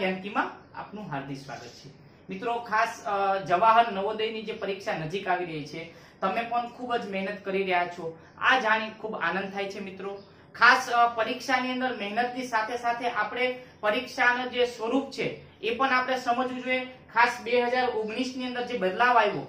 ધ્યાનકીમાં આપનું હાર્દિક સ્વાગત છે. મિત્રો, ખાસ જવાહર નવોદયની જે પરીક્ષા નજીક આવી રહી છે, તમે પણ ખૂબ જ મહેનત કરી રહ્યા છો. આ જાણી ખૂબ આનંદ થાય છે, મિત્રો. ખાસ પરીક્ષાની અંદર મહેનતની સાથે સાથે આપણે પરીક્ષાનું જે સ્વરૂપ છે, એ પણ આપણે સમજવું જોઈએ. ખાસ બે હજારની અંદર જે બદલાવ આવ્યો,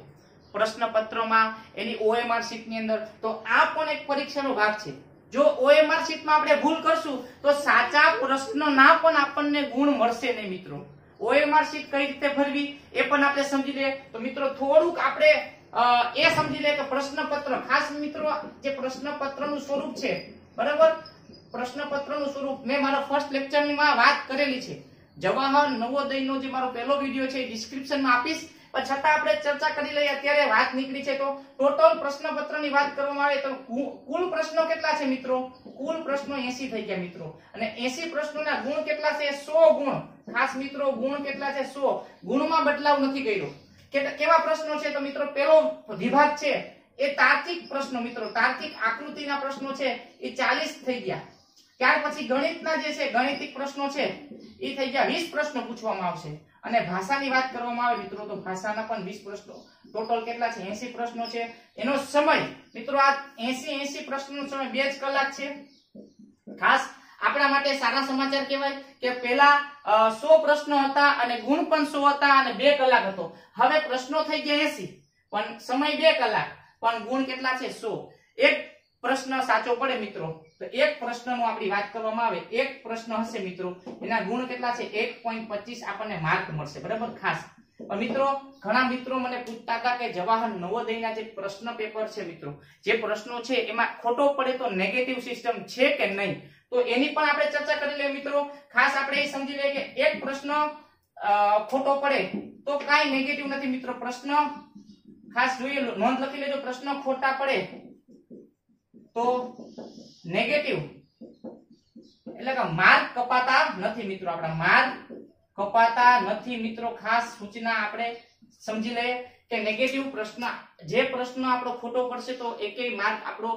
પ્રશ્નપત્રમાં, એની ઓએમઆર શીટની અંદર, તો આ પણ એક પરીક્ષાનો ભાગ છે. જો ઓએમઆર શીટમાં આપણે ભૂલ કરશું, તો સાચા પ્રશ્નના પણ આપણને ગુણ મળશે નહીં મિત્રો. ઓએમઆર શીટ કઈ રીતે ભરવી એ પણ આપણે સમજી લઈએ. તો મિત્રો, થોડુંક આપણે એ સમજી લઈએ કે પ્રશ્નપત્ર, ખાસ મિત્રો, જે પ્રશ્નપત્રનું સ્વરૂપ છે, બરાબર? પ્રશ્નપત્રનું સ્વરૂપ. મેં મારા ફર્સ્ટ લેક્ચરની માં વાત કરેલી છે. જવાહર નવોદયનો જે મારો પહેલો વીડિયો છે ડિસ્ક્રિપ્શનમાં આપીશ. પણ છતાં આપણે ચર્ચા કરી લઈએ, અત્યારે વાત નીકળી છે તો ટોટલ પ્રશ્નપત્રની વાત કરવામાં આવે તો કુલ પ્રશ્નો કેટલા છે મિત્રો? કુલ પ્રશ્નો 80 થઈ ગયા મિત્રો. અને 80 પ્રશ્નોના ગુણ કેટલા છે? 100 ગુણ. ખાસ મિત્રો, ગુણ કેટલા છે? 100 ગુણમાં બદલાવ નથી કર્યો. કેવા પ્રશ્નો છે? તો મિત્રો પહેલો વિભાગ છે એ તાર્કિક પ્રશ્નો મિત્રો, તાર્કિક આકૃતિના પ્રશ્નો છે એ 40 થઈ ગયા. ત્યાર પછી ગણિતના જે છે, ગણિતિક પ્રશ્નો છે, એ થઈ ગયા. વીસ પ્રશ્નો પૂછવામાં આવશે. અને ભાષાની વાત કરવામાં આવે, મિત્રો, તો ભાષાના પણ વીસ પ્રશ્નો. ટોટલ કેટલા છે? એસી પ્રશ્નો છે. એનો સમય, મિત્રો, આ 80 80 પ્રશ્નોનો સમય બે જ કલાક છે. ખાસ આપણા માટે સારા સમાચાર કહેવાય કે પહેલા સો પ્રશ્નો હતા અને ગુણ પણ સો હતા અને બે કલાક હતો. હવે પ્રશ્નો થઈ ગયા એસી. પણ સમય બે કલાક. પણ ગુણ કેટલા છે? સો. એક પ્રશ્ન સાચો પડે મિત્રો. તો એક પ્રશ્નનો આપણી વાત કરવામાં આવે, એક પ્રશ્ન હશે મિત્રો. એના ગુણ કેટલા છે? એક આપણને માર્ક મળશે. બરાબર? ખાસ. મિત્રો, ઘણા મિત્રો મને પૂછતા હતા કે જવાહર નવોદયના જે પ્રશ્ન પેપર છે મિત્રો, જે પ્રશ્નો છે એમાં ખોટો પડે તો નેગેટિવ સિસ્ટમ છે કે નહીં? તો એની પણ આપણે ચર્ચા કરી લઈએ મિત્રો. ખાસ આપણે એ સમજી લઈએ કે એક પ્રશ્ન ખોટો પડે તો કાંઈ નેગેટિવ નથી મિત્રો. પ્રશ્ન, ખાસ જોઈએ, નોંધ લખી લેજો. પ્રશ્ન ખોટા પડે તો નેગેટિવ એટલે કે માર્ક કપાતા નથી મિત્રો આપણા માર્ક કપાતા નથી મિત્રો. ખાસ સૂચના આપણે સમજી લઈએ કે નેગેટિવ પ્રશ્ન, જે પ્રશ્ન આપણો ખોટો પડશે તો એકેય માર્ક આપણો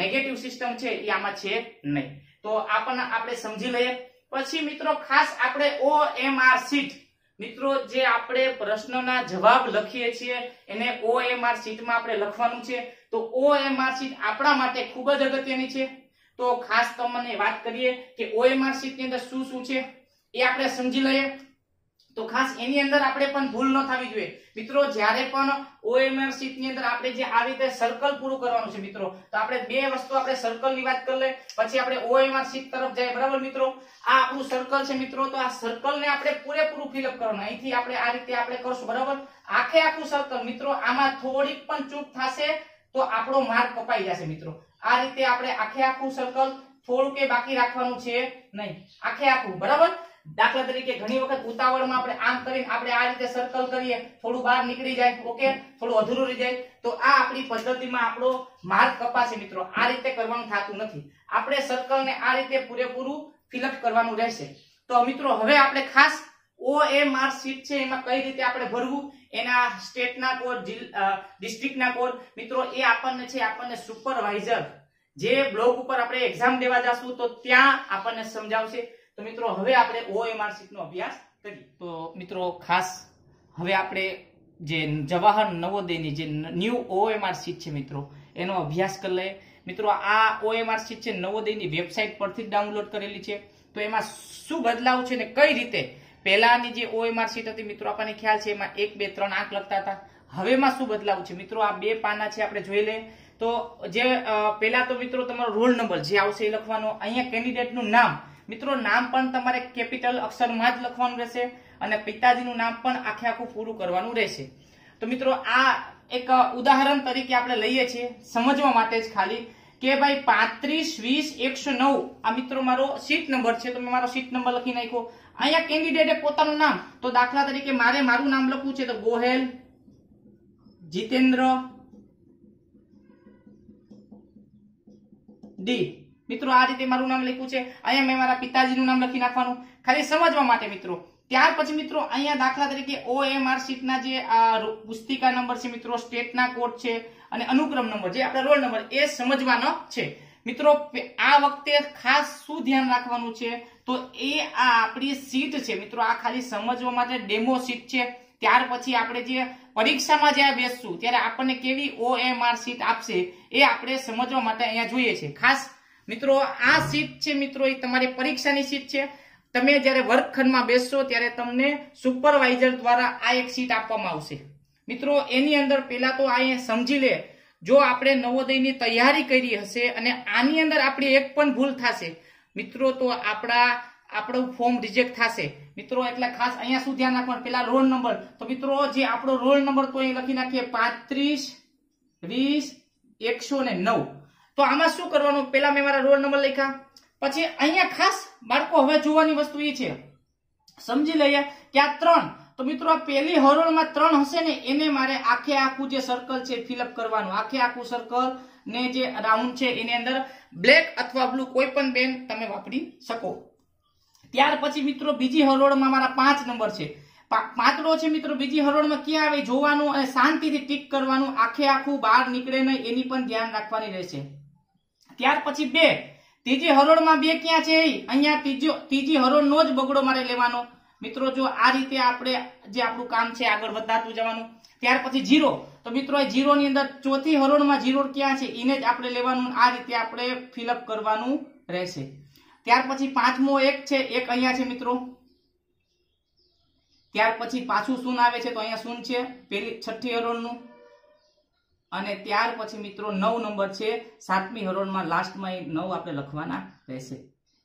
નેગેટિવ સિસ્ટમ છે એ આમાં છે નહીં. તો આપણને આપણે સમજી લઈએ. પછી મિત્રો ખાસ આપણે ઓ એમ આર સીટ મિત્રો, જે આપણે પ્રશ્નના જવાબ લખીએ છીએ, એને ઓ એમ આર સીટમાં આપણે લખવાનું છે. તો ઓ એમ આર સીટ આપણા માટે ખૂબ જ અગત્યની છે. તો ખાસ તમને વાત કરીએ કે ઓએમઆર શીટની અંદર શું શું છે, એ આપણે સમજી લઈએ. તો ખાસ એની અંદર આપણે પણ ભૂલ ન થવી જોઈએ. મિત્રો, જ્યારે પણ ઓએમઆર શીટની અંદર આપણે જે આવી રીતે સર્કલ પૂરું કરવાનું છે મિત્રો, તો આપણે બે વસ્તુ આપણે સર્કલની વાત કરી લે પછી આપણે ઓએમઆર શીટ તરફ જાય બરાબર મિત્રો? આ આપણું સર્કલ છે મિત્રો, તો આ સર્કલ ને આપણે પૂરેપૂરું ફિલઅપ કરવાનું. અહીંથી આપણે આ રીતે આપણે કરશું. બરાબર? આખે આખું સર્કલ મિત્રો, આમાં થોડીક પણ ચૂક થશે તો આપણો માર્ક કપાઈ જશે મિત્રો. આ રીતે આપણે આખે આખું સર્કલ થોડું કે બાકી રાખવાનું છે નહીં. આખે આખું. બરાબર? દાખલા તરીકે ઘણી વખત ઉતાવળમાં આપણે આમ કરીને આપણે આ રીતે સર્કલ કરીએ, થોડું બહાર નીકળી જાય ઓકે થોડું અધૂરું રહી જાય. તો આ આપણી પદ્ધતિમાં આપણો માર્ગ કપાશે મિત્રો. આ રીતે કરવાનું થતું નથી. આપણે સર્કલને આ રીતે પૂરેપૂરું ફિલઅપ કરવાનું રહેશે. તો મિત્રો, હવે આપણે ખાસ ઓ એ માર્કશીટ શીટ છે, એમાં કઈ રીતે આપણે ભરવું? એના સ્ટેટના કોડ ડિસ્ટ્રિક્ટના કોડ મિત્રો, એ આપણને છે, આપણને સુપરવાઇઝર જે બ્લોક ઉપર આપણે એક્ઝામ દેવા જશું, તો ત્યાં આપણને સમજાવશે. તો મિત્રો, હવે આપણે ઓએમઆર શીટનો અભ્યાસ કરીએ. તો મિત્રો, ખાસ હવે આપણે જે જવાહર નવોદયની જે ન્યૂ ઓએમઆર શીટ છે મિત્રો, એનો અભ્યાસ કરી લઈએ. મિત્રો, આ ઓએમઆર શીટ છે નવોદયની વેબસાઇટ પરથી જ ડાઉનલોડ કરેલી છે. તો એમાં શું બદલાવ છે ને કઈ રીતે? પહેલાની જે ઓએમઆર શીટ હતી મિત્રો, આપણને ખ્યાલ છે, એમાં એક, બે, ત્રણ આંક લખતા હતા. હવેમાં શું બદલાવ છે? મિત્રો, આ બે પાના છે આપણે જોઈ લઈએ. તો જે પહેલા તો મિત્રો, તમારો રોલ નંબર જે આવશે એ લખવાનો. અહીંયા કેન્ડિડેટનું નામ મિત્રો, નામ પણ તમારે કેપિટલ અક્ષરમાં જ લખવાનું રહેશે અને પિતાજીનું નામ પણ આખે આખું પૂરું કરવાનું રહેશે. તો મિત્રો, આ એક ઉદાહરણ તરીકે આપણે લઈએ છીએ સમજવા માટે જ ખાલી કે ભાઈ પાંત્રીસ, વીસ, એકસો નવ, આ મિત્રો મારો સીટ નંબર છે તો મેં મારો સીટ નંબર લખી નાખ્યો. અહીંયા કેન્ડિડેટે પોતાનું નામ, તો દાખલા તરીકે મારે મારું નામ લખવું છે, તો ગોહેલ, જીતેન્દ્ર, ડી. મિત્રો, આ રીતે મારું નામ લખ્યું છે. અહીંયા મેં મારા પિતાજીનું નામ લખી નાખવાનું. ખાલી સમજવા માટે, મિત્રો. ત્યાર પછી, મિત્રો, અહીંયા દાખલા તરીકે ઓએમઆર શીટના જે, આ પુસ્તિકા નંબર છે, મિત્રો સ્ટેટના કોડ છે અને અનુક્રમ નંબર, જે આપણા રોલ નંબર એ સમજવાનો છે. મિત્રો આ વખતે ખાસ શું ધ્યાન રાખવાનું છે? તો એ આ આપણી સીટ છે, મિત્રો. આ ખાલી સમજવા માટે ડેમો સીટ છે. ત્યાર પછી આપણે જે પરીક્ષામાં જ્યાં બેસશું, ત્યારે આપણને કેવી ઓએમઆર સીટ આપશે, એ આપણે સમજવા માટે અહીંયા જોઈએ છે. ખાસ મિત્રો, આ સીટ છે મિત્રો, એ તમારી પરીક્ષાની સીટ છે. તમે જ્યારે વર્ગખંડમાં બેસશો ત્યારે તમને સુપરવાઇઝર દ્વારા આ એક સીટ આપવામાં આવશે. મિત્રો, એની અંદર પહેલાં તો અહીંયા સમજી લે, જો આપણે નવોદયની તૈયારી કરી હશે અને આની અંદર આપણી એક પણ ભૂલ થશે, મિત્રો, તો આપણા, આપણું ફોર્મ રિજેક્ટ થશે. મિત્રો, એટલે ખાસ અહીંયા શું ધ્યાન રાખવાનું? પેલા રોલ નંબર તો મિત્રો, જે આપણો રોલ નંબર તો અહીં લખી નાખીએ, પાંત્રીસ, વીસ, એકસો ને નવ. તો આમાં શું કરવાનું? પેલા મેં મારા રોલ નંબર લખ્યા. પછી અહીંયા ખાસ બાળકો હવે જોવાની વસ્તુ એ છે. સમજી લઈએ કે આ ત્રણ. તો મિત્રો, આ પહેલી હરોળમાં ત્રણ હશે ને, એને મારે આખે આખું જે સર્કલ છે ફિલઅપ કરવાનું. આખે આખું સર્કલ ને જે રાઉન્ડ છે, એની અંદર બ્લેક અથવા બ્લુ કોઈ પણ બેન તમે વાપરી શકો. ત્યાર પછી મિત્રો, બીજી હરોળમાં મારા પાંચ નંબર છે. પાંચડો છે મિત્રો, બીજી હરોળમાં ક્યાં આવે? જોવાનું અને શાંતિથી ટીક કરવાનું. આખે આખું બહાર નીકળે નહીં, એની પણ ધ્યાન રાખવાની રહેશે. ત્યાર પછી બે. ત્રીજી હરોળમાં બે ક્યાં છે? અહીંયા ત્રીજો ત્રીજી હરોળનો જ બગડો મારે લેવાનો. મિત્રો, જો આ રીતે આપણે જે આપણું કામ છે આગળ વધારતું જવાનું. ત્યાર પછી જીરો. તો મિત્રો જીરો ની અંદર ચોથી હરોળમાં જીરો ક્યાં છે? એને જ આપણે લેવાનું. આ રીતે આપણે ફિલઅપ કરવાનું રહેશે. ત્યાર પછી પાંચમો એક છે. એક અહીંયા છે, મિત્રો. ત્યાર પછી પાછું શૂન આવે છે? તો અહીંયા શૂન છે? પેલી છઠ્ઠી હરોળનું. અને ત્યાર પછી મિત્રો નવ નંબર છે, સાતમી હરોળમાં લાસ્ટમાં એ નવ આપણે લખવાના રહેશે.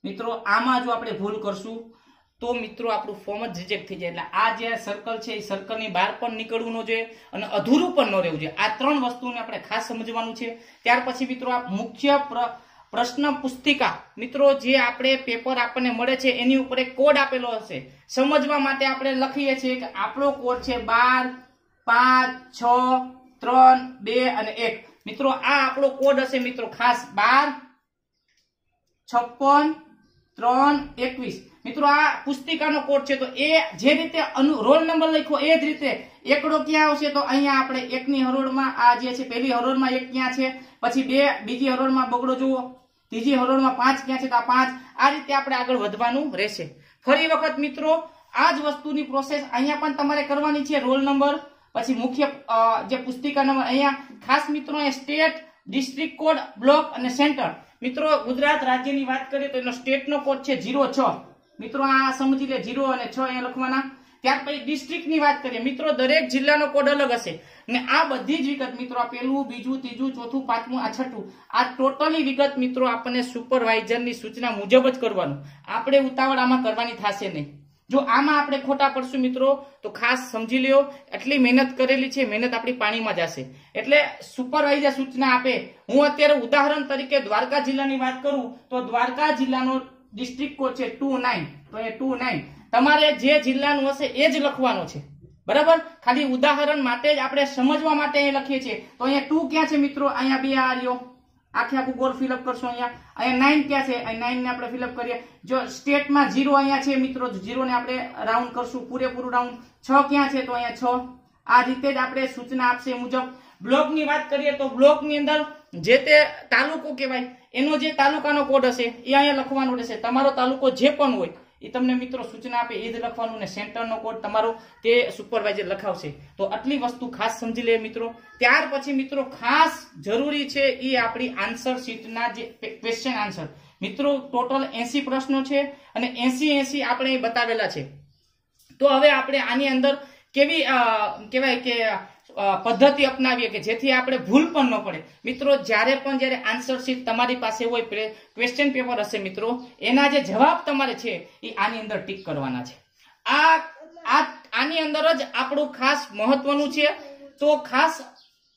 મિત્રો, આમાં જો આપણે ભૂલ કરશું, તો મિત્રો આપણું ફોર્મ જ રિજેક્ટ થઈ જાય. એટલે આ જે સર્કલ છે, એ સર્કલની બહાર પણ નીકળવું ન જોઈએ અને અધૂરું પણ ન રહેવું જોઈએ. આ ત્રણ વસ્તુને આપણે ખાસ સમજવાનું છે. ત્યાર પછી મિત્રો, આ મુખ્ય પ્ર- પ્રશ્ન પુસ્તિકા. મિત્રો, જે આપણે પેપર આપણને મળે છે, એની ઉપર એક કોડ આપેલો હશે. સમજવા માટે આપણે લખીએ છીએ કે આપણો કોડ છે બાર, પાંચ, છ ત્રણ, બે અને એક. મિત્રો, આ આપણો કોડ હશે, મિત્રો, ખાસ બાર, છપ્પન, ત્રણ, એકવીસ. મિત્રો, આ પુસ્તિકાનો કોડ છે, તો એ જે રીતે રોલ નંબર લખ્યો, એ જ રીતે એકડો ક્યાં આવશે? તો અહીંયા આપણે એકની હરોળમાં આ જે છે, પહેલી હરોળમાં એક ક્યાં છે, પછી બે, બીજી હરોળમાં બગડો જુઓ, ત્રીજી હરોળમાં પાંચ ક્યાં છે, તો આ પાંચ. આ રીતે આપણે આગળ વધવાનું રહેશે. ફરી વખત, મિત્રો, આ જ વસ્તુની પ્રોસેસ અહીંયા પણ તમારે કરવાની છે રોલ નંબર પછી મુખ્ય જે પુસ્તિકા નંબર, અહીંયા ખાસ મિત્રો સ્ટેટ, ડિસ્ટ્રિક્ટ કોડ, બ્લોક અને સેન્ટર. મિત્રો, ગુજરાત રાજ્યની વાત કરીએ તો એનો સ્ટેટનો કોડ છે જીરો છ. મિત્રો, આ સમજી લે જીરો અને છ અહીંયા લખવાના. ત્યાર પછી ડિસ્ટ્રિક્ટની વાત કરીએ. મિત્રો, દરેક જિલ્લાનો કોડ અલગ હશે. ને આ બધી જ વિગત, મિત્રો, આ પેલું બીજું, ત્રીજું, ચોથું, પાંચમું, આ છઠ્ઠું, આ ટોટલી વિગત, મિત્રો, આપણને સુપરવાઇઝરની સૂચના મુજબ જ કરવાનું. આપણે ઉતાવળ આમાં કરવાની થશે નહીં. જો આમાં આપણે ખોટા પડશું મિત્રો, તો ખાસ સમજી લ્યો, એટલી મહેનત કરેલી છે, મહેનત આપણી પાણીમાં જશે. એટલે સુપરવાઇઝર સૂચના આપે, હું અત્યારે ઉદાહરણ તરીકે દ્વારકા જિલ્લાની વાત કરું, તો દ્વારકા જિલ્લાનો ડિસ્ટ્રિક્ટ કોડ છે ટુ નાઇન. તો એ ટુ નાઇન. તમારે જે જિલ્લાનું હશે એ જ લખવાનું છે. બરાબર? ખાલી ઉદાહરણ માટે જ આપણે સમજવા માટે લખીએ છીએ. તો અહીંયા ટુ ક્યાં છે મિત્રો? અહીંયા બે આ રહ્યો. આખે આખું ગોળ ફિલઅપ કરશો અહીંયા. અહીંયા નાઇન ક્યાં છે? અહીં નાઇન ને આપણે ફિલઅપ કરીએ. જો સ્ટેટમાં ઝીરો અહીંયા છે મિત્રો ઝીરો ને આપણે રાઉન્ડ કરશું, પૂરેપૂરું રાઉન્ડ છ ક્યાં છે તો અહીંયા છ. આ રીતે જ આપણે સૂચના આપશે મુજબ. બ્લોકની વાત કરીએ તો બ્લોકની અંદર જે તે તાલુકો કહેવાય, એનો જે તાલુકાનો કોડ હશે, એ અહીંયા લખવાનો રહેશે. તમારો તાલુકો જે પણ હોય એ તમને મિત્રો સૂચના આપે, એ જ લખવાનું ને સેન્ટરનો કોડ તમારો તે સુપરવાઇઝર લખાવશે. તો આટલી વસ્તુ ખાસ સમજી લે મિત્રો. ત્યાર પછી મિત્રો ખાસ જરૂરી છે એ આપણી આન્સર શીટના જે ક્વેશ્ચન આન્સર મિત્રો ટોટલ એસી પ્રશ્નો છે અને એસી એસી આપણે બતાવેલા છે. તો હવે આપણે આની અંદર કેવી કહેવાય કે પદ્ધતિ અપનાવીએ કે જેથી આપણે ભૂલ પણ ન પડે. મિત્રો, જ્યારે પણ જ્યારે આન્સર શીટ તમારી પાસે હોય ક્વેશ્ચન પેપર હશે મિત્રો, એના જે જવાબ તમારે છે, એ આની અંદર ટીક કરવાના છે. આ આની અંદર જ આપણું ખાસ મહત્વનું છે. તો ખાસ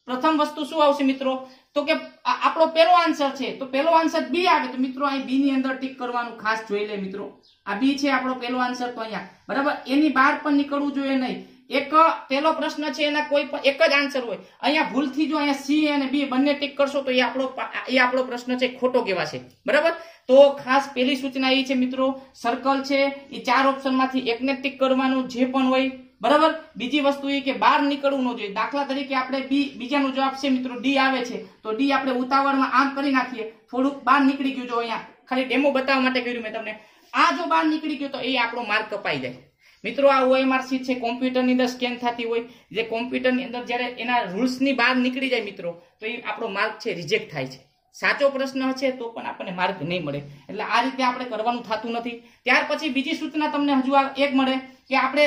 પ્રથમ વસ્તુ શું આવશે મિત્રો? તો કે આપણો પહેલો આન્સર છે. તો પહેલો આન્સર બી આવે. તો મિત્રો, અહીં બી ની અંદર ટીક કરવાનું ખાસ જોઈ લે મિત્રો. આ બી છે આપણો પહેલો આન્સર તો અહીંયા. બરાબર? એની બહાર પણ નીકળવું જોઈએ નહીં. એક પહેલો પ્રશ્ન છે, એના કોઈ પણ એક જ આન્સર હોય. અહીંયા ભૂલથી જો અહીંયા સી અને બી બંને ટીક કરશો તો એ આપણો એ આપણો પ્રશ્ન છે, ખોટો કહેવાશે બરાબર? તો ખાસ પહેલી સૂચના એ છે મિત્રો સર્કલ છે, એ ચાર ઓપ્શનમાંથી એકને ટીક કરવાનું જે પણ હોય. બરાબર? બીજી વસ્તુ એ કે બહાર નીકળવું ન જોઈએ. દાખલા તરીકે આપણે બી બીજાનો જવાબ છે મિત્રો ડી આવે છે. તો ડી આપણે ઉતાવળમાં આમ કરી નાખીએ. થોડુંક બહાર નીકળી ગયું જો અહીંયા. ખાલી ડેમો બતાવવા માટે કર્યું મેં તમને. આ જો બહાર નીકળી ગયો તો એ આપણો માર્ક કપાઈ જાય. મિત્રો, આ ઓએમઆર સીટ છે કોમ્પ્યુટરની અંદર સ્કેન થતી હોય. જે કોમ્પ્યુટરની અંદર જ્યારે એના રૂલ્સની બહાર નીકળી જાય મિત્રો, તો એ આપણો માર્ક છે રિજેક્ટ થાય છે. સાચો પ્રશ્ન હશે તો પણ આપણને માર્ક નહીં મળે. એટલે આ રીતે આપણે કરવાનું થતું નથી. ત્યાર પછી બીજી સૂચના તમને હજુ એક મળે કે આપણે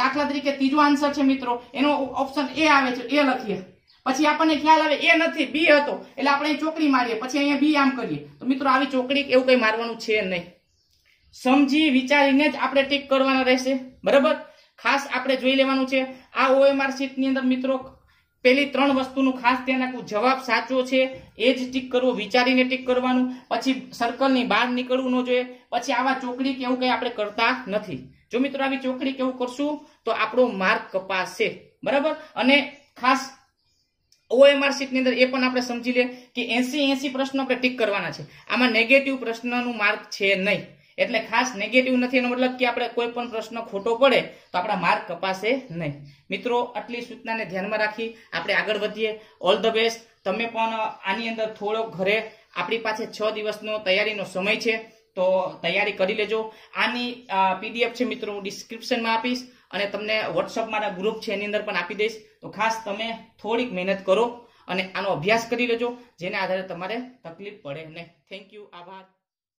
દાખલા તરીકે ત્રીજો આન્સર છે મિત્રો, એનો ઓપ્શન એ આવે છે એ લખીએ. પછી આપણને ખ્યાલ આવે એ નથી બી હતો. એટલે આપણે ચોકડી મારીએ, પછી અહીંયા બી આમ કરીએ. તો મિત્રો, આવી ચોકડી એવું કંઈ મારવાનું છે નહીં. સમજી વિચારીને જ આપણે ટીક કરવાના રહેશે. બરાબર? ખાસ આપણે જોઈ લેવાનું છે, આ ઓએમઆરની અંદર મિત્રો, પેલી ત્રણ વસ્તુનું ખાસ ધ્યાન રાખવું. જવાબ સાચો છે, એ જ ટીક કરવો, વિચારીને ટીક કરવાનું. પછી સર્કલની બહાર નીકળવું ન જોઈએ. પછી આવા ચોકડી કે એવું કંઈ આપણે કરતા નથી. જો મિત્રો આવી ચોકડી કેવું કરશું, તો આપણો માર્ક કપાશે. બરાબર? અને ખાસ ઓએમઆરની અંદર એ પણ આપણે સમજી લે કે એસી એસી પ્રશ્નો આપણે ટીક કરવાના છે. આમાં નેગેટિવ પ્રશ્નનું માર્ક છે નહીં. એટલે ખાસ નેગેટિવ નથી, એનો મતલબ કે આપણે કોઈ પણ પ્રશ્ન ખોટો પડે તો આપણા માર્ક કપાશે નહીં. મિત્રો, આટલી સૂચનાને ધ્યાનમાં રાખી આપણે આગળ વધીએ. ઓલ ધ બેસ્ટ તમે પણ આની અંદર થોડો ઘરે આપણી પાસે છ દિવસનો તૈયારીનો સમય છે, તો તૈયારી કરી લેજો. આની પીડીએફ છે મિત્રો, હું ડિસ્ક્રિપ્શનમાં આપીશ અને તમને વોટ્સઅપ મારા ગ્રુપ છે, એની અંદર પણ આપી દઈશ. તો ખાસ તમે થોડીક મહેનત કરો અને આનો અભ્યાસ કરી લેજો, જેને આધારે તમારે તકલીફ પડે નહીં. થેન્ક યુ આભાર.